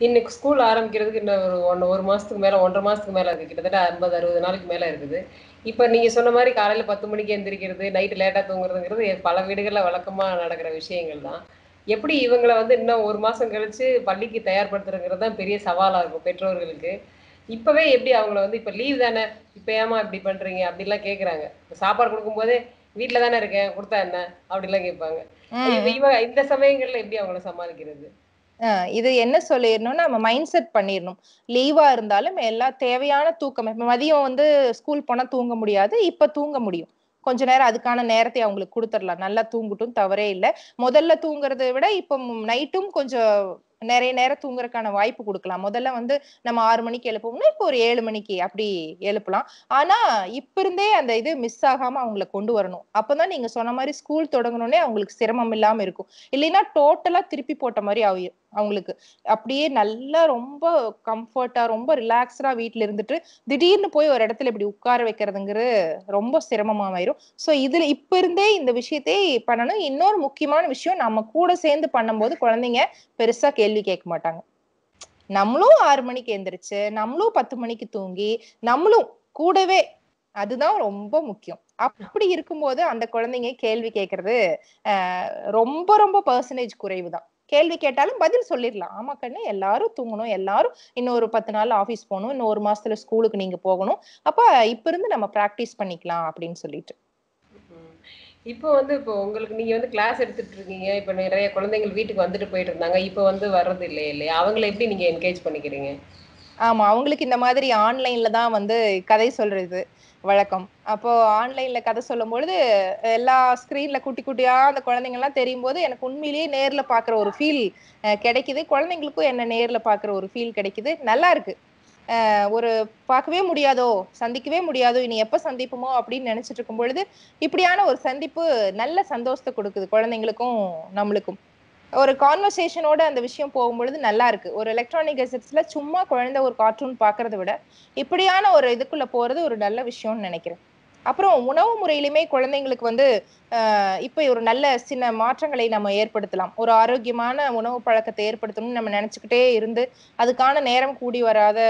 இன்னைக்கு ஸ்கூல் ஆரம்பிக்கிறதுக்கு இன்னும் ஒரு ஒன்று ஒரு மாசத்துக்கு மேல ஒன்றரை மாசத்துக்கு மேல இருக்கு. கிட்டத்தட்ட ஐம்பது அறுபது நாளைக்கு மேல இருக்குது. இப்ப நீங்க சொன்ன மாதிரி காலையில பத்து மணிக்கு எந்திரிக்கிறது நைட்டு லேட்டா தூங்குறதுங்கிறது பல வீடுகள்ல வழக்கமா நடக்கிற விஷயங்கள் தான். எப்படி இவங்களை வந்து இன்னும் ஒரு மாசம் கழிச்சு பள்ளிக்கு தயார்படுத்துறதுங்கிறது தான் பெரிய சவாலா இருக்கும் பெற்றோர்களுக்கு. இப்பவே எப்படி அவங்கள வந்து இப்ப லீவ் தானே? இப்ப ஏமா இப்படி பண்றீங்க? அப்படிலாம் கேக்குறாங்க. இப்ப சாப்பாடு கொடுக்கும்போதே வீட்டுல தானே இருக்கேன் கொடுத்தா என்ன? அப்படிலாம் கேட்பாங்க. இவ இந்த சமயங்கள்ல எப்படி அவங்கள சமாளிக்கிறது? இது என்ன சொல்லிடணும்னா நம்ம மைண்ட் செட் பண்ணிடணும். லீவா இருந்தாலும் எல்லா தேவையான தூக்கம் இப்ப மதியம் வந்து ஸ்கூல் போனா தூங்க முடியாது இப்ப தூங்க முடியும். கொஞ்ச நேரம் அதுக்கான நேரத்தை அவங்களுக்கு கொடுத்துடலாம். நல்லா தூங்கட்டும் தவறே இல்லை. முதல்ல தூங்குறதை விட இப்ப நைட்டும் கொஞ்சம் நிறைய நேரம் தூங்குறதுக்கான வாய்ப்பு கொடுக்கலாம். முதல்ல வந்து நம்ம ஆறு மணிக்கு எழுப்போம்னா இப்போ ஒரு ஏழு மணிக்கு அப்படி எழுப்பலாம். ஆனா இப்ப இருந்தே அந்த இது மிஸ் ஆகாம அவங்கள கொண்டு வரணும். அப்பதான் நீங்க சொன்ன மாதிரி ஸ்கூல் தொடங்கணும்னே அவங்களுக்கு சிரமம் இல்லாம இருக்கும். இல்லைன்னா டோட்டலா திருப்பி போட்ட மாதிரி ஆகி- அவங்களுக்கு. அப்படியே நல்லா ரொம்ப கம்ஃபர்ட்டா ரொம்ப ரிலாக்ஸ்டா வீட்டுல இருந்துட்டு திடீர்னு போய் ஒரு இடத்துல இப்படி உட்கார வைக்கிறதுங்கிறது ரொம்ப சிரமமாயிரும். சோ இதுல இப்ப இருந்தே இந்த விஷயத்தை பண்ணணும். இன்னொரு முக்கியமான விஷயம் நம்ம கூட சேர்ந்து பண்ணும்போது குழந்தைங்க பெருசா கேள்வி கேட்க மாட்டாங்க. நம்மளும் ஆறு மணிக்கு எந்திரிச்சு நம்மளும் பத்து மணிக்கு தூங்கி நம்மளும் கூடவே அதுதான் ரொம்ப முக்கியம். அப்படி இருக்கும்போது அந்த குழந்தைங்க கேள்வி கேட்கறது ஆஹ் ரொம்ப ரொம்ப பர்சன்டேஜ் குறைவு தான் கேள்வி கேட்டாலும் பதில் சொல்லிடலாம். ஆமா கண்ணு எல்லாரும் தூங்கணும் எல்லாரும் இன்னொரு பத்து நாள் ஆபீஸ் போகணும் இன்னும் ஒரு மாசத்துல ஸ்கூலுக்கு நீங்க போகணும். அப்ப இப்ப இருந்து நம்ம பிராக்டிஸ் பண்ணிக்கலாம் அப்படின்னு சொல்லிட்டு. இப்போ வந்து இப்போ உங்களுக்கு நீங்க வந்து கிளாஸ் எடுத்துட்டு இருக்கீங்க. இப்போ நிறைய குழந்தைகள் வீட்டுக்கு வந்துட்டு போயிட்டு இருந்தாங்க இப்போ வந்து வர்றது இல்லை இல்லையா? அவங்கள எப்படி நீங்க என்கரேஜ் பண்ணிக்கிறீங்க? ஆமா அவங்களுக்கு இந்த மாதிரி ஆன்லைன்ல தான் வந்து கதை சொல்றது வழக்கம். அப்போ ஆன்லைன்ல கதை சொல்லும் பொழுது எல்லா ஸ்கிரீன்ல குட்டி குட்டியா அந்த குழந்தைங்க எல்லாம் தெரியும் போது எனக்கு உண்மையிலேயே நேர்ல பாக்குற ஒரு ஃபீல் கிடைக்குது. குழந்தைங்களுக்கும் என்ன நேர்ல பாக்குற ஒரு ஃபீல் கிடைக்குது. நல்லா இருக்கு. ஒரு பார்க்கவே முடியாதோ சந்திக்கவே முடியாதோ இனி எப்ப சந்திப்போமோ அப்படின்னு நினைச்சிட்டு இருக்கும் பொழுது இப்படியான ஒரு சந்திப்பு நல்ல சந்தோஷத்தை கொடுக்குது குழந்தைங்களுக்கும் நம்மளுக்கும். ஒரு கான்வர்சேஷனோட அந்த விஷயம் போகும்பொழுது நல்லா இருக்கு. ஒரு எலக்ட்ரானிக் கெசட்ஸ்ல சும்மா குழந்தை ஒரு கார்ட்டூன் பாக்குறத விட இப்படியான ஒரு இதுக்குள்ள போறது ஒரு நல்ல விஷயம்னு நினைக்கிறேன். அப்புறம் உணவு முறையிலுமே குழந்தைங்களுக்கு வந்து இப்போ இப்ப ஒரு நல்ல சின்ன மாற்றங்களை நம்ம ஏற்படுத்தலாம். ஒரு ஆரோக்கியமான உணவு பழக்கத்தை ஏற்படுத்தணும்னு நம்ம நினைச்சுக்கிட்டே இருந்து அதுக்கான நேரம் கூடி வராத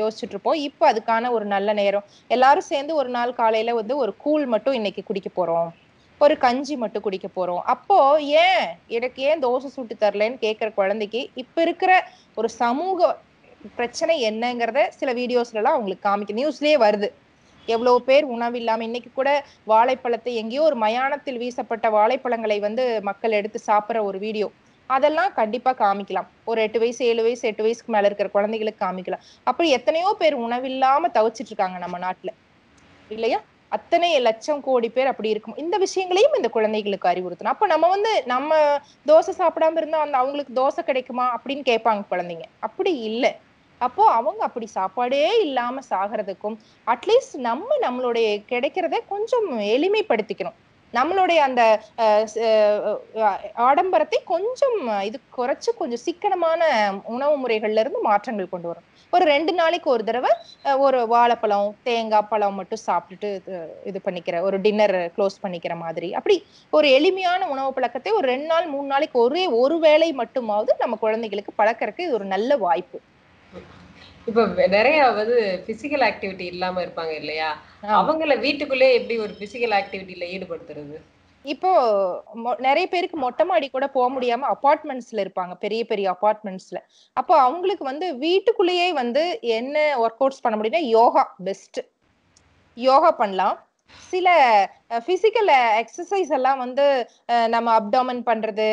யோசிச்சுட்டு இருப்போம். இப்ப அதுக்கான ஒரு நல்ல நேரம். எல்லாரும் சேர்ந்து ஒரு நாள் காலையில வந்து ஒரு கூழ் மட்டும் இன்னைக்கு குடிக்க போறோம். ஒரு கஞ்சி மட்டும் குடிக்க போறோம். அப்போ ஏன் எனக்கு ஏன் தோசை சுட்டு தரலன்னு கேட்குற குழந்தைக்கு இப்ப இருக்கிற ஒரு சமூக பிரச்சனை என்னங்கிறத சில வீடியோஸ்ல எல்லாம் அவங்களுக்கு காமிக்க நியூஸ்லயே வருது. எவ்வளவு பேர் உணவு இல்லாம இன்னைக்கு கூட வாழைப்பழத்தை எங்கேயோ ஒரு மயானத்தில் வீசப்பட்ட வாழைப்பழங்களை வந்து மக்கள் எடுத்து சாப்பிட்ற ஒரு வீடியோ. அதெல்லாம் கண்டிப்பா காமிக்கலாம். ஒரு எட்டு வயசு ஏழு வயசு எட்டு வயசுக்கு மேல இருக்கிற குழந்தைகளுக்கு காமிக்கலாம். அப்படி எத்தனையோ பேர் உணவில்லாம தவிச்சிட்டு இருக்காங்க நம்ம நாட்டுல. இல்லையா? அத்தனை லட்சம் கோடி பேர் அப்படி இருக்கும். இந்த விஷயங்களையும் இந்த குழந்தைகளுக்கு அறிவுறுத்தணும். அப்ப நம்ம வந்து நம்ம தோசை சாப்பிடாம இருந்தா அந்த அவங்களுக்கு தோசை கிடைக்குமா அப்படின்னு கேட்பாங்க குழந்தைங்க. அப்படி இல்லை. அப்போ அவங்க அப்படி சாப்பாடே இல்லாம சாகிறதுக்கும் அட்லீஸ்ட் நம்ம நம்மளுடைய கிடைக்கிறத கொஞ்சம் எளிமைப்படுத்திக்கணும். நம்மளுடைய அந்த ஆடம்பரத்தை கொஞ்சம் இது குறைச்சு கொஞ்சம் சிக்கனமான உணவு முறைகள்ல இருந்து மாற்றங்கள் கொண்டு வரும் ஒரு ரெண்டு நாளைக்கு ஒரு தடவை ஒரு வாழைப்பழம் தேங்காய் பழம் மட்டும் சாப்பிட்டுட்டு இது- இது பண்ணிக்கிற ஒரு டின்னர் க்ளோஸ் பண்ணிக்கிற மாதிரி. அப்படி ஒரு எளிமையான உணவு பழக்கத்தை ஒரு ரெண்டு நாள் மூணு நாளைக்கு ஒரே ஒரு வேளை மட்டுமாவது நம்ம குழந்தைகளுக்கு பழக்கறதுக்கு இது ஒரு நல்ல வாய்ப்பு. இப்போ நிறைய வந்து பிசிக்கல் ஆக்டிவிட்டி இல்லாம இருப்பாங்க இல்லையா. அவங்கள வீட்டுக்குள்ளே எப்படி ஒரு பிசிக்கல் ஆக்டிவிட்டில ஈடுபடுத்துறது? இப்போ நிறைய பேருக்கு மொட்டை மாடி கூட போக முடியாம அபார்ட்மெண்ட்ஸ்ல இருப்பாங்க பெரிய பெரிய அபார்ட்மெண்ட்ஸ்ல அப்போ அவங்களுக்கு வந்து வீட்டுக்குள்ளேயே வந்து என்ன ஒர்க் அவுட்ஸ் பண்ண முடியும்னா யோகா பெஸ்ட் யோகா பண்ணலாம். சில பிசிக்கல் எக்ஸசைஸ் எல்லாம் வந்து நம்ம அப்டாமன் பண்றது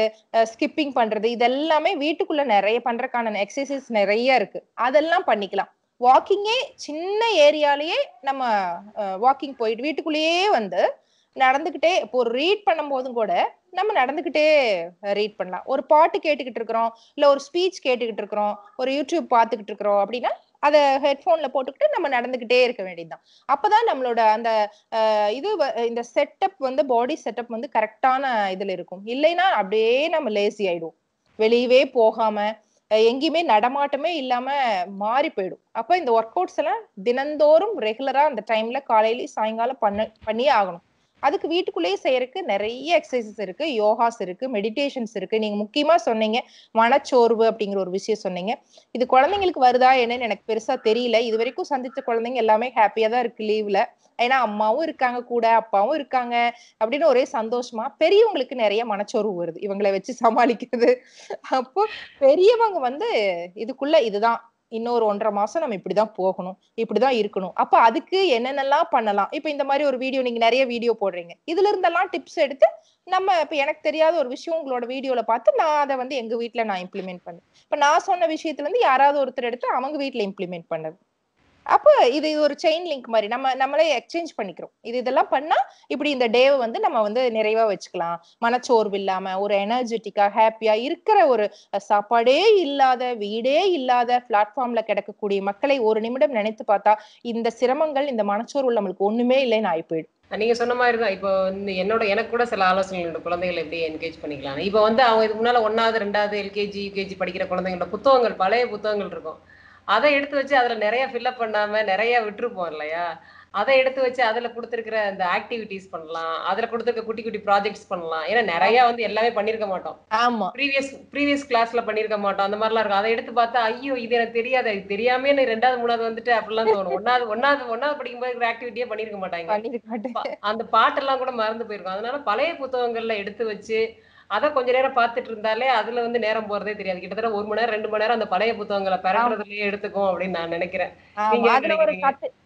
ஸ்கிப்பிங் பண்றது இதெல்லாமே வீட்டுக்குள்ள நிறைய பண்றதுக்கான எக்ஸசைஸ் நிறைய இருக்கு. அதெல்லாம் பண்ணிக்கலாம். வாக்கிங்கே சின்ன ஏரியாலேயே நம்ம வாக்கிங் போயிட்டு வீட்டுக்குள்ளேயே வந்து நடந்துகிட்டே இப்போ ஒரு ரீட் பண்ணும் போதும் கூட நம்ம நடந்துகிட்டே ரீட் பண்ணலாம். ஒரு பாட்டு கேட்டுக்கிட்டு இருக்கிறோம் இல்ல ஒரு ஸ்பீச் கேட்டுக்கிட்டு இருக்கிறோம் ஒரு யூடியூப் பார்த்துக்கிட்டு இருக்கிறோம் அப்படின்னா அதை ஹெட்ஃபோன்ல போட்டுக்கிட்டு நம்ம நடந்துகிட்டே இருக்க வேண்டியதுதான். அப்பதான் நம்மளோட அந்த இது வ- இந்த செட்டப் வந்து பாடி செட்டப் வந்து கரெக்டான இதுல இருக்கும். இல்லைன்னா அப்படியே நம்ம லேசி ஆயிடுவோம். வெளியவே போகாம எங்கேயுமே நடமாட்டமே இல்லாம மாறி போயிடும். அப்ப இந்த ஒர்க் அவுட்ஸ் எல்லாம் தினந்தோறும் ரெகுலரா அந்த டைம்ல காலையிலயும் சாயங்காலம் பண்ண பண்ணியே ஆகணும். அதுக்கு வீட்டுக்குள்ளேயே செய்யறதுக்கு நிறைய எக்ஸசைசஸ் இருக்கு. யோகாஸ் இருக்கு மெடிடேஷன்ஸ் இருக்கு. நீங்க முக்கியமா சொன்னீங்க மனச்சோர்வு அப்படிங்கிற ஒரு விஷயம் சொன்னீங்க. இது குழந்தைங்களுக்கு வருதா என்னன்னு எனக்கு பெருசா தெரியல. இது வரைக்கும் சந்திச்ச குழந்தைங்க எல்லாமே ஹாப்பியா தான் இருக்கு லீவ்ல ஏன்னா அம்மாவும் இருக்காங்க கூட அப்பாவும் இருக்காங்க அப்படின்னு ஒரே சந்தோஷமா பெரியவங்களுக்கு நிறைய மனச்சோர்வு வருது. இவங்களை வச்சு சமாளிக்கிறது. அப்போ பெரியவங்க வந்து இதுக்குள்ள இதுதான். இன்னொரு ஒன்றரை மாசம் நம்ம இப்படிதான் போகணும் இப்படிதான் இருக்கணும். அப்ப அதுக்கு என்னென்னலாம் பண்ணலாம்? இப்ப இந்த மாதிரி ஒரு வீடியோ நீங்க நிறைய வீடியோ போடுறீங்க. இதுல இருந்தெல்லாம் டிப்ஸ் எடுத்து நம்ம இப்ப எனக்கு தெரியாத ஒரு விஷயம் உங்களோட வீடியோல பார்த்து நான் அதை வந்து எங்க வீட்டுல நான் இம்ப்ளிமெண்ட் பண்ணேன். இப்ப நான் சொன்ன விஷயத்துல இருந்து யாராவது ஒருத்தர் எடுத்து அவங்க வீட்டுல இம்ப்ளிமெண்ட் பண்ணது. அப்ப இது ஒரு செயின் லிங்க் மாதிரி. நம்ம நம்மளே எக்ஸ்சேஞ்ச் பண்ணிக்கிறோம். இது இதெல்லாம் பண்ணா இப்படி இந்த டேவை வந்து நம்ம வந்து நிறைவா வச்சுக்கலாம். மனச்சோர்வு இல்லாம ஒரு எனர்ஜெட்டிக்கா ஹாப்பியா இருக்கிற ஒரு சாப்பாடே இல்லாத வீடே இல்லாத பிளாட்ஃபார்ம்ல கிடக்கக்கூடிய மக்களை ஒரு நிமிடம் நினைத்து பார்த்தா இந்த சிரமங்கள் இந்த மனச்சோர்வு நம்மளுக்கு ஒண்ணுமே இல்லைன்னு ஆகி போயிடும் நீங்க சொன்ன மாதிரி தான். இப்போ வந்து என்னோட எனக்கு கூட சில ஆலோசனைகள் உண்டு. குழந்தைகளை எப்படி என்கேஜ் பண்ணிக்கலாம் இப்போ வந்து அவங்க இதுக்கு முன்னால ஒன்னாவது ரெண்டாவது எல்கேஜி யூகேஜி படிக்கிற குழந்தைங்களோட புத்தகங்கள் பழைய புத்தகங்கள் இருக்கும். அதை எடுத்து வச்சு அதுல நிறைய ஃபில்அப் பண்ணாம நிறைய விட்டுருப்போம் இல்லையா? அதை எடுத்து வச்சு அதுல கொடுத்துருக்கிற அந்த ஆக்டிவிட்டிஸ் பண்ணலாம். அதுல கொடுத்துருக்க குட்டி குட்டி ப்ராஜெக்ட்ஸ் பண்ணலாம். ஏன்னா நிறைய வந்து எல்லாமே பண்ணிருக்க மாட்டோம். ஆமா. ப்ரீவியஸ் ப்ரீவியஸ் கிளாஸ்ல பண்ணிருக்க மாட்டோம். அந்த மாதிரிலாம் இருக்கும். அதை எடுத்து பார்த்தா ஐயோ இது எனக்கு தெரியாது. தெரியாமே நான் ரெண்டாவது மூணாவது வந்துட்டு அப்படிலாம் தோணும். ஒன்னாவது ஒன்னாவது ஒன்னாவது படிக்கும்போது இருக்கிற ஆக்டிவிட்டியே பண்ணிருக்க மாட்டாங்க. அந்த பாட்டெல்லாம் கூட மறந்து போயிருக்கும். அதனால பழைய புத்தகங்கள்ல எடுத்து வச்சு அதை கொஞ்ச நேரம் பார்த்துட்டு இருந்தாலே அதுல வந்து நேரம் போறதே தெரியாது. கிட்டத்தட்ட ஒரு மணி நேரம் ரெண்டு மணி நேரம் அந்த பழைய புத்தகங்களை பெறறதுலயே எடுத்துக்கும் அப்படின்னு நான் நினைக்கிறேன். அதுல ஒரு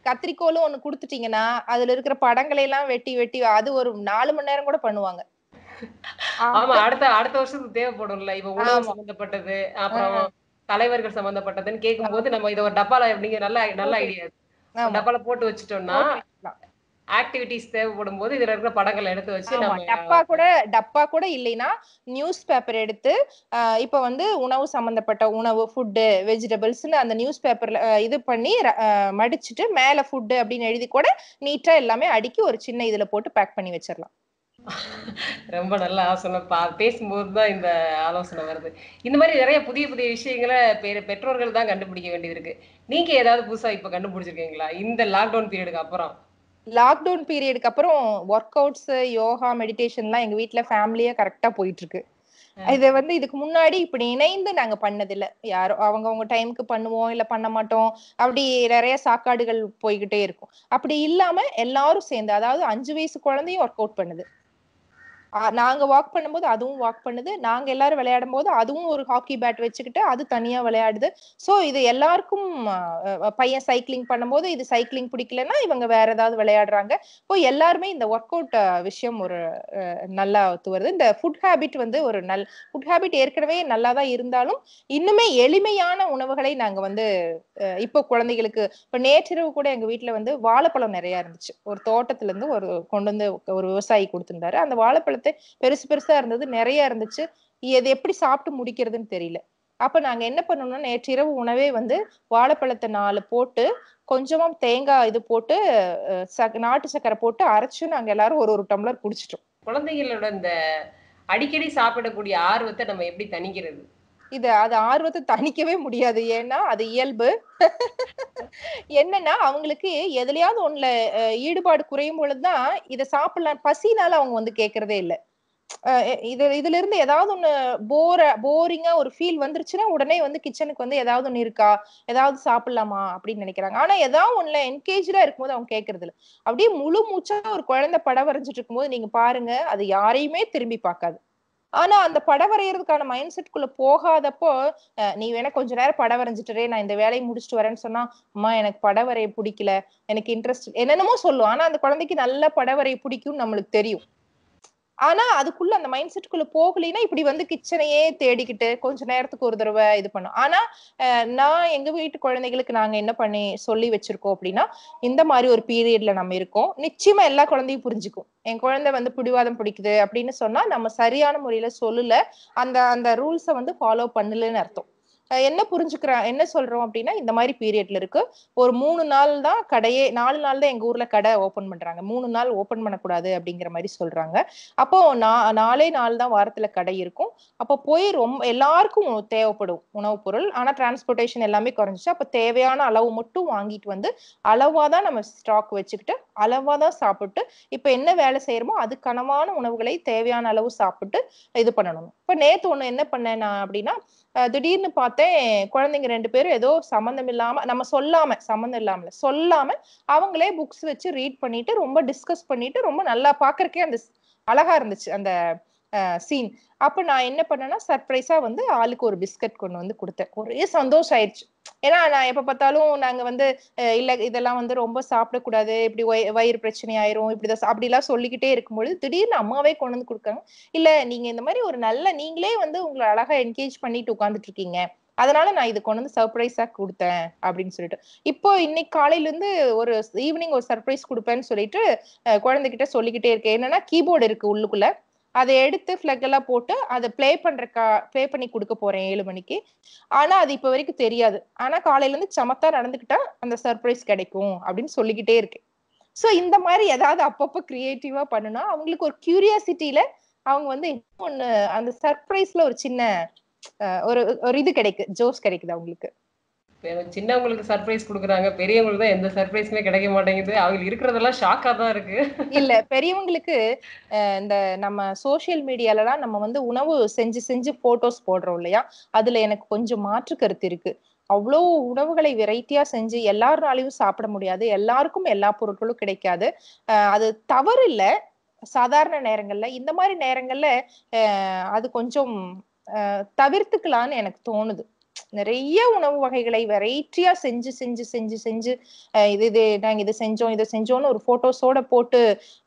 கத்திரிக்கோலும் ஒண்ணு குடுத்துட்டீங்கன்னா அதுல இருக்கிற படங்களை எல்லாம் வெட்டி வெட்டி அது ஒரு நாலு மணி நேரம் கூட பண்ணுவாங்க. ஆமா. அடுத்த அடுத்த வருஷத்துக்கு தேவைப்படும்ல. இப்ப உணவு. சம்பந்தப்பட்டது அப்புறம் தலைவர்கள் சம்பந்தப்பட்டதுன்னு கேட்கும்போது நம்ம இதை ஒரு டப்பால எப்படிங்க நல்ல நல்ல ஐடியா. டப்பால போட்டு வச்சுட்டோம்னா. ஆக்டிவிட்டிஸ் தேவைப்படும் போது இதுல இருக்கிற படங்களை எடுத்து வச்சு டப்பா கூட டப்பா கூட இல்லைன்னா நியூஸ் பேப்பர் எடுத்து இப்ப வந்து உணவு சம்பந்தப்பட்ட உணவு ஃபுட்டு வெஜிடபிள்ஸ்னு அந்த நியூஸ் பேப்பர்ல இது பண்ணி மடிச்சிட்டு மேல ஃபுட்டு அப்படின்னு எழுதி கூட நீட்டா எல்லாமே அடுக்கி ஒரு சின்ன இதுல போட்டு பேக் பண்ணி வச்சிடலாம். ரொம்ப நல்ல ஆலோசனை பா பேசும்போது தான் இந்த ஆலோசனை வருது. இந்த மாதிரி நிறைய புதிய புதிய விஷயங்களை பெற்றோர்கள் தான் கண்டுபிடிக்க வேண்டியது இருக்கு. நீங்க ஏதாவது புதுசா இப்ப கண்டுபிடிச்சிருக்கீங்களா? இந்த லாக்டவுன் பீரியடுக்கு அப்புறம். லாக்டவுன் பீரியடுக்கு அப்புறம் ஒர்க் அவுட்ஸ் யோகா மெடிடேஷன்லாம் எங்க வீட்ல ஃபேமிலியா கரெக்டா போயிட்டு இருக்கு இது வந்து இதுக்கு முன்னாடி இப்படி இணைந்து நாங்க பண்ணதில்ல. யாரோ அவங்க அவங்க டைமுக்கு பண்ணுவோம் இல்ல பண்ண மாட்டோம். அப்படி நிறைய சாக்காடுகள் போய்கிட்டே இருக்கும். அப்படி இல்லாம எல்லாரும் சேர்ந்து அதாவது அஞ்சு வயசு குழந்தையும் ஒர்க் அவுட் பண்ணுது. நாங்க வாக் பண்ணும்போது அதுவும் வாக் பண்ணுது. நாங்க எல்லாரும் விளையாடும் போது அதுவும் ஒரு ஹாக்கி பேட் வச்சுக்கிட்டு அது தனியா விளையாடுது. சோ இது எல்லாருக்கும் பையன் சைக்கிளிங் பண்ணும்போது இது சைக்கிளிங் பிடிக்கலன்னா இவங்க வேற ஏதாவது விளையாடுறாங்க. இப்போ எல்லாருமே இந்த ஒர்க் அவுட் விஷயம் ஒரு நல்லா ஒத்து வருது இந்த ஃபுட் ஹேபிட் வந்து ஒரு நல் ஃபுட் ஹேபிட் ஏற்கனவே நல்லா தான் இருந்தாலும் இன்னுமே எளிமையான உணவுகளை நாங்க வந்து இப்போ குழந்தைகளுக்கு இப்ப நேற்றிரவு கூட எங்க வீட்டுல வந்து வாழைப்பழம் நிறைய இருந்துச்சு. ஒரு தோட்டத்துல இருந்து ஒரு கொண்டு வந்து ஒரு விவசாயி கொடுத்திருந்தாரு. அந்த வாழைப்பழம் வாழைப்பழத்தை பெருசு பெருசா இருந்தது நிறைய இருந்துச்சு. இது எப்படி சாப்பிட்டு முடிக்கிறதுன்னு தெரியல. அப்ப நாங்க என்ன பண்ணோம்னா நேற்று இரவு உணவே வந்து வாழைப்பழத்தை நாலு போட்டு கொஞ்சமா தேங்காய் இது போட்டு சக்- நாட்டு சக்கரை போட்டு அரைச்சு நாங்க எல்லாரும் ஒரு ஒரு டம்ளர் குடிச்சிட்டோம். குழந்தைகளோட இந்த அடிக்கடி சாப்பிடக்கூடிய ஆர்வத்தை நம்ம எப்படி தணிக்கிறது? இது அது ஆர்வத்தை தணிக்கவே முடியாது. ஏன்னா அது இயல்பு. என்னன்னா அவங்களுக்கு எதுலயாவது ஒண்ணுல ஈடுபாடு குறையும் பொழுதுதான் இதை சாப்பிடலாம் பசினால அவங்க வந்து கேக்குறதே இல்லை. இது இதுல இருந்து ஏதாவது ஒண்ணு போர போரிங்கா ஒரு ஃபீல் வந்துருச்சுன்னா உடனே வந்து கிச்சனுக்கு வந்து ஏதாவது ஒண்ணு இருக்கா? ஏதாவது சாப்பிடலாமா? அப்படின்னு நினைக்கிறாங்க. ஆனா ஏதாவது ஒண்ணுல என்கேஜா இருக்கும்போது அவங்க கேக்குறது இல்லை அப்படியே முழு மூச்சா ஒரு குழந்தை படம் வரைஞ்சிட்டு இருக்கும்போது நீங்க பாருங்க அது யாரையுமே திரும்பி பார்க்காது. ஆனா அந்த படம் வரையறதுக்கான மைண்ட் செட்குள்ள போகாதப்போ நீ வேணா கொஞ்ச நேரம் படம் வரைஞ்சிட்டுறே நான் இந்த வேலையை முடிச்சுட்டு வரேன்னு சொன்னா அம்மா எனக்கு படம் வரைய பிடிக்கல எனக்கு இன்ட்ரெஸ்ட் என்னென்னமோ சொல்லும். ஆனா அந்த குழந்தைக்கு நல்ல படம் வரைய பிடிக்கும்னு நம்மளுக்கு தெரியும். ஆனா அதுக்குள்ள அந்த மைண்ட் செட்டுக்குள்ள போகலைன்னா இப்படி வந்து கிச்சனையே தேடிக்கிட்டு கொஞ்ச நேரத்துக்கு ஒரு தடவை இது பண்ணும். ஆனா நான் எங்க வீட்டு குழந்தைகளுக்கு நாங்க என்ன பண்ணி சொல்லி வச்சிருக்கோம் அப்படின்னா இந்த மாதிரி ஒரு பீரியட்ல நம்ம இருக்கோம். நிச்சயமா எல்லா குழந்தையும் புரிஞ்சுக்கும். என் குழந்தை வந்து பிடிவாதம் பிடிக்குது அப்படின்னு சொன்னா நம்ம சரியான முறையில சொல்லல. அந்த அந்த ரூல்ஸை வந்து ஃபாலோ பண்ணலன்னு அர்த்தம். என்ன புரிஞ்சுக்கிற என்ன சொல்றோம் அப்படின்னா இந்த மாதிரி பீரியட்ல இருக்கு. ஒரு மூணு நாள் தான் கடையே நாலு நாள் தான் எங்க ஊர்ல கடை ஓபன் பண்றாங்க. மூணு நாள் ஓபன் பண்ணக்கூடாது அப்படிங்கிற மாதிரி சொல்றாங்க. அப்போ நா- நாலே நாள் தான் வாரத்துல கடை இருக்கும். அப்போ போய் ரொம்ப எல்லாருக்கும் தேவைப்படும் உணவுப் பொருள். ஆனா டிரான்ஸ்போர்ட்டேஷன் எல்லாமே குறைஞ்சிச்சு. அப்ப தேவையான அளவு மட்டும் வாங்கிட்டு வந்து அளவா தான் நம்ம ஸ்டாக் வச்சுக்கிட்டு அளவா தான் சாப்பிட்டு இப்ப என்ன வேலை செய்யறோமோ அது கனவான உணவுகளை தேவையான அளவு சாப்பிட்டு இது பண்ணணும். இப்ப நேத்து ஒண்ணு என்ன பண்ணேன் நான் அப்படின்னா திடீர்னு பார்த்தேன் குழந்தைங்க ரெண்டு பேரும் ஏதோ சம்மந்தம் இல்லாம நம்ம சொல்லாம சம்மந்தம் இல்லாமல சொல்லாம அவங்களே புக்ஸ் வச்சு ரீட் பண்ணிட்டு ரொம்ப டிஸ்கஸ் பண்ணிட்டு ரொம்ப நல்லா பாக்குறக்கே அந்த அழகா இருந்துச்சு. அந்த சீன் அப்ப நான் என்ன பண்ணேன்னா சர்ப்ரைஸா வந்து ஆளுக்கு ஒரு பிஸ்கட் கொண்டு வந்து கொடுத்தேன். ஒரே சந்தோஷம் ஆயிடுச்சு ஏன்னா நான் எப்ப பார்த்தாலும் நாங்க வந்து இல்ல இதெல்லாம் வந்து ரொம்ப சாப்பிடக்கூடாது. இப்படி வயிறு பிரச்சனை ஆயிரும் இப்படிதான் சா- அப்படிலாம் சொல்லிக்கிட்டே இருக்கும்பொழுது திடீர்னு அம்மாவே கொண்டு வந்து கொடுக்காங்க இல்ல நீங்க இந்த மாதிரி ஒரு நல்ல நீங்களே வந்து உங்களை அழகா என்கேஜ் பண்ணிட்டு உட்காந்துட்டு இருக்கீங்க. அதனால நான் இது கொண்டு வந்து சர்ப்ரைஸா கொடுத்தேன். அப்படின்னு சொல்லிட்டு. இப்போ இன்னைக்கு காலையில இருந்து ஒரு ஈவினிங் ஒரு சர்ப்ரைஸ் கொடுப்பேன்னு சொல்லிட்டு குழந்தைகிட்ட சொல்லிக்கிட்டே இருக்கேன். என்னன்னா கீபோர்டு இருக்கு உள்ளுக்குள்ள. அதை எடுத்து ஃபிளக் எல்லாம் போட்டு அதை ப்ளே பண்றக்கா ப்ளே பண்ணி கொடுக்க போறேன் ஏழு மணிக்கு. ஆனா அது இப்ப வரைக்கும் தெரியாது. ஆனா காலையில இருந்து சமத்தா நடந்துகிட்டா அந்த சர்ப்ரைஸ் கிடைக்கும் அப்படின்னு சொல்லிக்கிட்டே இருக்கேன். சோ இந்த மாதிரி ஏதாவது அப்பப்போ கிரியேட்டிவா பண்ணுனா அவங்களுக்கு ஒரு கியூரியாசிட்டியில அவங்க வந்து ஒன்று அந்த சர்ப்ரைஸ்ல ஒரு சின்ன ஒரு ஒரு இது கிடைக்கு ஜோஸ் கிடைக்குது அவங்களுக்கு. சின்னவங்களுக்கு சர்ப்ரைஸ் கொடுக்குறாங்க பெரியவங்களுக்கு தான் எந்த சர்ப்ரைஸுமே கிடைக்க மாட்டேங்குது. அவங்க இருக்கிறதெல்லாம் ஷாக்கா தான் இருக்கு. இல்ல பெரியவங்களுக்கு இந்த நம்ம சோசியல் மீடியாலலாம் நம்ம வந்து உணவு செஞ்சு செஞ்சு போட்டோஸ் போடுறோம் இல்லையா? அதுல எனக்கு கொஞ்சம் மாற்று கருத்து இருக்கு. அவ்வளோ உணவுகளை வெரைட்டியா செஞ்சு எல்லாராலையும் சாப்பிட முடியாது. எல்லாருக்கும் எல்லா பொருட்களும் கிடைக்காது. அது தவறு இல்ல. சாதாரண நேரங்கள்ல இந்த மாதிரி நேரங்கள்ல அஹ், அது கொஞ்சம் அஹ், தவிர்த்துக்கலாம்னு எனக்கு தோணுது. நிறைய உணவு வகைகளை வெரைட்டியா செஞ்சு செஞ்சு செஞ்சு செஞ்சு இது இது நாங்க இது செஞ்சோம் இதை செஞ்சோம்னு ஒரு போட்டோஸோட போட்டு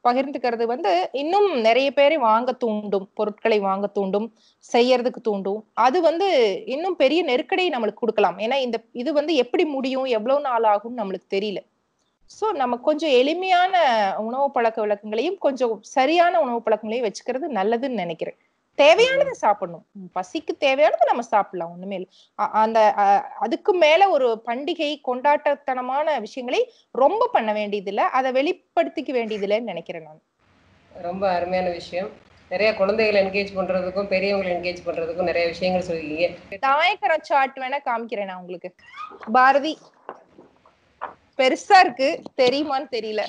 பகிர்ந்துக்கிறது வந்து இன்னும் நிறைய பேரை வாங்க தூண்டும் பொருட்களை வாங்க தூண்டும் செய்யறதுக்கு தூண்டும். அது வந்து இன்னும் பெரிய நெருக்கடியை நம்மளுக்கு கொடுக்கலாம். ஏன்னா இந்த இது வந்து எப்படி முடியும் எவ்வளவு நாள் ஆகும்னு நம்மளுக்கு தெரியல. சோ நம்ம கொஞ்சம் எளிமையான உணவு பழக்க வழக்கங்களையும் கொஞ்சம் சரியான உணவு பழக்கங்களையும் வச்சுக்கிறது நல்லதுன்னு நினைக்கிறேன். தேவையானதை சாப்பிடணும். பசிக்கு தேவையானதை நம்ம சாப்பிடலாம் ஒண்ணுமே இல்ல. அந்த அதுக்கு மேல ஒரு பண்டிகை கொண்டாட்டத்தனமான விஷயங்களை ரொம்ப பண்ண வேண்டியதில்லை. அதை வெளிப்படுத்திக்க வேண்டியதில்லைன்னு நினைக்கிறேன் நான். ரொம்ப அருமையான விஷயம். நிறைய குழந்தைகளை என்கேஜ் பண்றதுக்கும் பெரியவங்களை என்கேஜ் பண்றதுக்கும் நிறைய விஷயங்கள் சொல்லிருக்கீங்க நாயக்கரம் சார்ட் வேணா காமிக்கிறேன் நான் உங்களுக்கு. பாரதி பெருசா இருக்கு. தெரியுமான்னு தெரியல.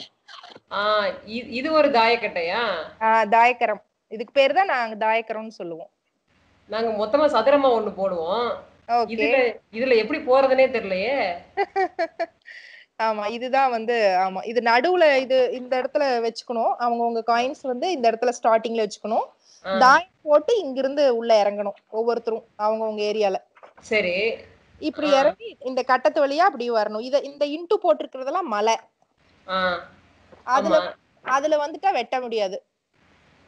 ஆஹ் இது ஒரு தாயக்கட்டையா? ஆஹ் தாயக்கரம். இதுக்கு பேர் தான் நாங்க தாயக்கரம்னு சொல்லுவோம். நாங்க மொத்தமா சதுரமா ஒண்ணு போடுவோம். ஓகே. இதுல இதுல எப்படி போறதுனே தெரியலையே. ஆமா இதுதான் வந்து ஆமா இது நடுவுல இது இந்த இடத்துல வச்சுக்கணும். அவங்க உங்க காயின்ஸ் வந்து இந்த இடத்துல ஸ்டார்டிங்ல வச்சுக்கணும். தாயம் போட்டு இங்கிருந்து உள்ள இறங்கணும் ஒவ்வொருத்தரும் அவங்க உங்க ஏரியால சரி. இப்படி. இறங்கி இந்த கட்டத்து வழியா அப்படி வரணும். இத இந்த இன்ட்டு போட்டிருக்கிறதெல்லாம் மலை. அதுல அதுல வந்துட்டா வெட்ட முடியாது.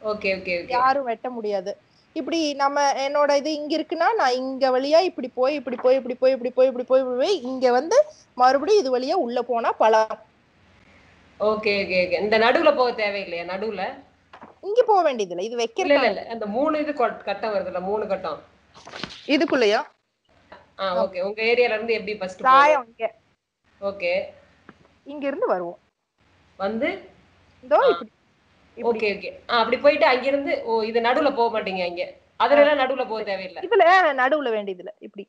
Okay okay okay. யாரும் வெட்ட முடியாது. இப்படி நம்ம என்னோட இது இங்க இருக்குன்னா நான் இங்க வழியா இப்படி போய் இப்படி போய் இப்படி போய் இப்படி போய் இப்படி போய் இப்படி போய் இங்க வந்து மறுபடியும் இது வழியா உள்ள போனா பழம். Okay okay okay. இந்த நடுவுல போக தேவையில்லையா? நடுவுல? இங்க போக வேண்டியது இல்ல இது இல்ல வைக்கிறது இல்ல இல்ல. அந்த மூணு இது கொட்- கட்டம் வருதுல்ல மூணு கட்டம். இதுக்குள்ளயா? ஆ ஓகே. உங்க ஏரியால இருந்து எப்படி ஃபர்ஸ்ட் தாயம் இங்க. ஓகே. இங்க இருந்து வருவோம். வந்து? இதோ இப்படி. Okay okay. அப்படி போயிட்டு அங்க இருந்து ஓ இது நடுவுல போக மாட்டீங்க இங்க அதுல எல்லாம் நடுவுல போக தேவையில்லை. இதுல நடுவுல வேண்டியது இல்ல இப்படி.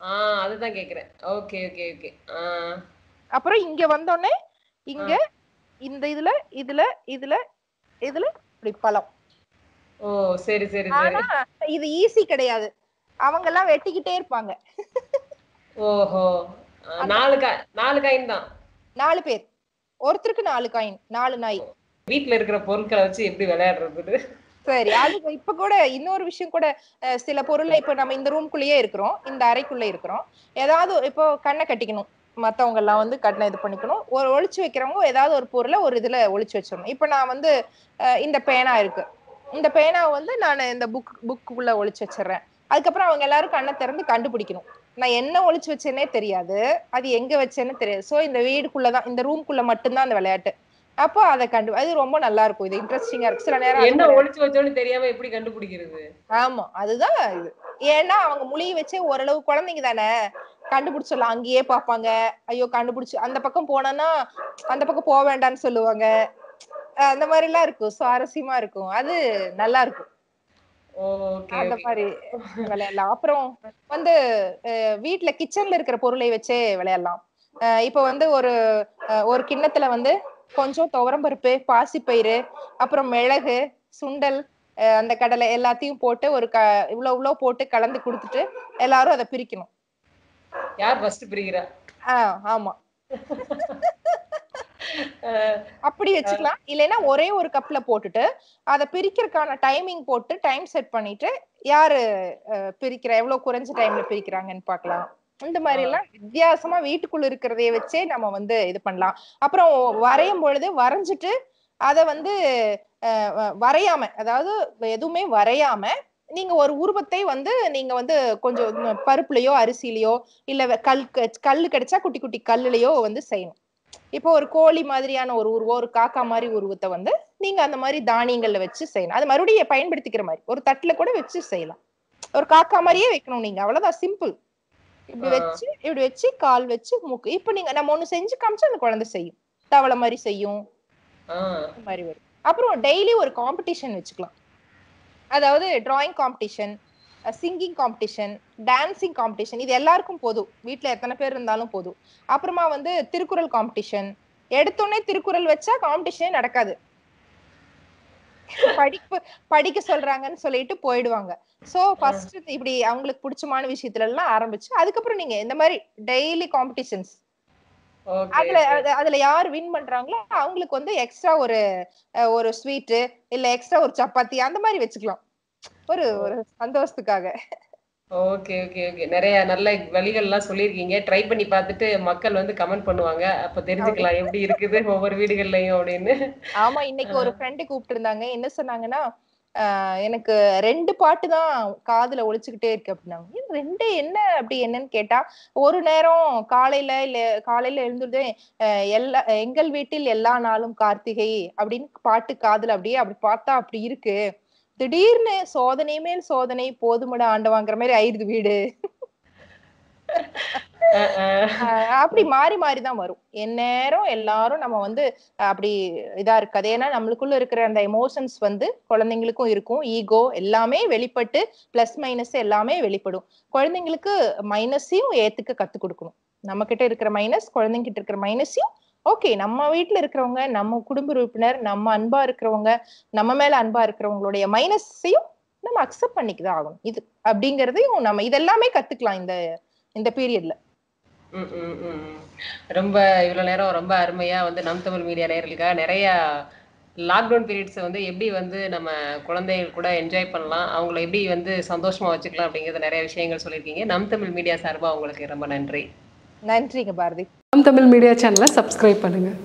ஆ அதுதான் கேக்குறேன். Okay okay okay. அப்புறம் இங்க வந்தோடனே இங்க இந்த இதுல இதுல இதுல இதுல இப்படி பழம். ஓ சரி சரி ஆனா இது ஈஸி கிடையாது. அவங்க எல்லாம் வெட்டிக்கிட்டே இருப்பாங்க. ஓஹோ. நாலு நாலு காயின் தான். நாலு பேர். ஒருத்தருக்கு நாலு காயின் நாலு நாய். வீட்ல இருக்கிற பொருட்களை வச்சு எப்படி விளையாடுறது சரி அது இப்ப கூட இன்னொரு விஷயம் கூட சில பொருளை இப்ப நம்ம இந்த ரூம்குள்ளேயே இருக்கிறோம் இந்த அறைக்குள்ள இருக்கிறோம். ஏதாவது இப்போ கண்ணை கட்டிக்கணும். மத்தவங்க எல்லாம் வந்து கண்ணை இது பண்ணிக்கணும். ஒரு ஒழிச்சு வைக்கிறவங்க ஏதாவது ஒரு பொருளை ஒரு இதுல ஒழிச்சு வச்சிடணும். இப்ப நான் வந்து இந்த பேனா இருக்கு. இந்த பேனாவை வந்து நான் இந்த புக் புக்குள்ள ஒழிச்சு வச்சிடுறேன். அதுக்கப்புறம் அவங்க எல்லாரும் கண்ணை திறந்து கண்டுபிடிக்கணும். நான் என்ன ஒழிச்சு வச்சேனே தெரியாது. அது எங்க வச்சேன்னு தெரியாது. சோ இந்த வீடுக்குள்ளதான் இந்த ரூம்குள்ள மட்டும்தான் அந்த விளையாட்டு. அப்போ அதை கண்டு அது ரொம்ப நல்லா இருக்கும். இது இன்ட்ரெஸ்டிங்கா இருக்கு. சில நேரம் என்ன ஒளிச்சு வச்சோன்னு தெரியாம எப்படி கண்டுபிடிக்கிறது? ஆமா அதுதான் இது. ஏன்னா அவங்க முழிய வச்சு ஓரளவு குழந்தைங்க தானே? கண்டுபிடிச்சிடலாம். அங்கேயே பார்ப்பாங்க. ஐயோ கண்டுபிடிச்சு அந்த பக்கம் போனோம்னா அந்த பக்கம் போக வேண்டாம்னு சொல்லுவாங்க. அந்த மாதிரி எல்லாம் இருக்கும். சுவாரஸ்யமா இருக்கும். அது நல்லா இருக்கும். அந்த மாதிரி விளையாடலாம். அப்புறம் வந்து வீட்ல கிச்சன்ல இருக்கிற பொருளை வச்சே விளையாடலாம். இப்ப வந்து ஒரு ஒரு கிண்ணத்துல வந்து கொஞ்சம் துவரம்பருப்பு பாசிப்பயிறு அப்புறம் மிளகு சுண்டல் அந்த கடலை எல்லாத்தையும் போட்டு ஒரு க இவ்வளவு இவ்வளவு போட்டு கலந்து கொடுத்துட்டு எல்லாரும் அதை பிரிக்கணும். யார் ஃபர்ஸ்ட் பிரிக்கிறா? ஆஹ் ஆமா. அப்படி வச்சுக்கலாம். இல்லைன்னா ஒரே ஒரு கப்ல போட்டுட்டு அதை பிரிக்கிறதுக்கான டைமிங் போட்டு டைம் செட் பண்ணிட்டு யாரு பிரிக்கிற? எவ்வளவு குறைஞ்ச டைம்ல பிரிக்கிறாங்கன்னு பார்க்கலாம். இந்த மாதிரி எல்லாம் வித்தியாசமா வீட்டுக்குள்ள இருக்கிறதைய வச்சே நம்ம வந்து இது பண்ணலாம். அப்புறம் வரையும் பொழுது வரைஞ்சிட்டு அத வந்து வரையாம அதாவது எதுவுமே வரையாம நீங்க ஒரு உருவத்தை வந்து நீங்க வந்து கொஞ்சம் பருப்புலயோ அரிசிலயோ இல்ல கல் கல்லு கிடைச்சா குட்டி குட்டி கல்லுலயோ வந்து செய்யணும். இப்போ ஒரு கோழி மாதிரியான ஒரு உருவம் ஒரு காக்கா மாதிரி உருவத்தை வந்து நீங்க அந்த மாதிரி தானியங்கள்ல வச்சு செய்யணும். அது மறுபடியும் பயன்படுத்திக்கிற மாதிரி ஒரு தட்டுல கூட வச்சு செய்யலாம். ஒரு காக்கா மாதிரியே வைக்கணும் நீங்க. அவ்வளவுதான் சிம்பிள் இப்படி. வச்சு இப்படி வச்சு கால் வச்சு மூக்கு. இப்ப நீங்க நம்ம ஒண்ணு செஞ்சு காமிச்சா அந்த குழந்தை செய்யும். தவளை மாதிரி செய்யும். மாதிரி வரும். அப்புறம் டெய்லி ஒரு காம்படிஷன் வச்சுக்கலாம். அதாவது drawing competition singing competition dancing competition இது எல்லாருக்கும் போதும். வீட்ல எத்தனை பேர் இருந்தாலும் போதும். அப்புறமா வந்து திருக்குறள் காம்படிஷன் எடுத்தோடனே திருக்குறள் வச்சா காம்படிஷனே நடக்காது. படிப்பு படிக்க சொல்றாங்கன்னு சொல்லிட்டு போயிடுவாங்க. சோ ஃபர்ஸ்ட் இப்படி அவங்களுக்கு பிடிச்சமான விஷயத்துல எல்லாம் ஆரம்பிச்சு அதுக்கப்புறம் நீங்க இந்த மாதிரி டெய்லி காம்படிஷன்ஸ் அதுல அது- அதுல யார் வின் பண்றாங்களோ அவங்களுக்கு வந்து எக்ஸ்ட்ரா ஒரு ஒரு ஸ்வீட் இல்ல எக்ஸ்ட்ரா ஒரு சப்பாத்தி அந்த மாதிரி வச்சுக்கலாம். ஒரு ஒரு சந்தோஷத்துக்காக. Okay okay okay. நிறைய நல்ல வழிகள்லாம் சொல்லியிருக்கீங்க. ட்ரை பண்ணி பார்த்துட்டு மக்கள் வந்து கமெண்ட் பண்ணுவாங்க. அப்ப தெரிஞ்சுக்கலாம் எப்படி இருக்குது ஒவ்வொரு வீடுகள்லயும் அப்படின்னு. ஆமா இன்னைக்கு ஒரு ஃப்ரெண்டு கூப்பிட்டு இருந்தாங்க என்ன சொன்னாங்கன்னா ஆஹ், எனக்கு ரெண்டு பாட்டு தான் காதுல ஒழிச்சுக்கிட்டே இருக்கு அப்படின்னாங்க. "ஏன் ரெண்டு என்ன? அப்படி என்னன்னு கேட்டா ஒரு நேரம் காலையில இல்ல காலையில எழுந்துட்டு எல்லா எங்கள் வீட்டில் எல்லா நாளும் கார்த்திகை அப்படின்னு பாட்டு காதுல அப்படியே அப்படி பார்த்தா அப்படி இருக்கு. திடீர்னு சோதனை மேல் சோதனை போதுமட ஆண்டவாங்கிற மாதிரி ஆயிருது வீடு. அப்படி மாறி மாறி தான் வரும். எந்நேரம் எல்லாரும் நம்ம வந்து அப்படி இதா இருக்காது. ஏன்னா நம்மளுக்குள்ள இருக்கிற அந்த எமோஷன்ஸ் வந்து குழந்தைங்களுக்கும் இருக்கும். ஈகோ எல்லாமே வெளிப்பட்டு பிளஸ் மைனஸ் எல்லாமே வெளிப்படும். குழந்தைங்களுக்கு மைனஸையும் ஏத்துக்க கத்து கொடுக்கணும். நம்ம கிட்ட இருக்கிற மைனஸ் குழந்தைங்க கிட்ட இருக்கிற மைனஸையும் ஓகே நம்ம வீட்ல இருக்கிறவங்க நம்ம குடும்ப உறுப்பினர் நம்ம அன்பா இருக்கிறவங்க நம்ம மேல அன்பா இருக்கிறவங்களுடைய மைனஸையும் நம்ம அக்செப்ட் பண்ணிக்கதான் ஆகணும். இது அப்படிங்கறதையும் நம்ம இதெல்லாமே கத்துக்கலாம் இந்த இந்த பீரியட்ல. ரொம்ப இவ்வளவு நேரம் ரொம்ப அருமையா வந்து நம் தமிழ் மீடியா நேயர்களுக்காக நிறைய லாக்டவுன் பீரியட்ஸை வந்து எப்படி வந்து நம்ம குழந்தைகள் கூட என்ஜாய் பண்ணலாம் அவங்கள எப்படி வந்து சந்தோஷமா வச்சுக்கலாம் அப்படிங்கிறது நிறைய விஷயங்கள் சொல்லியிருக்கீங்க. நம் தமிழ் மீடியா சார்பா உங்களுக்கு ரொம்ப நன்றி. நன்றிங்க பாரதி. தமிழ் மீடியா சேனலை சப்ஸ்கிரைப் பண்ணுங்கள்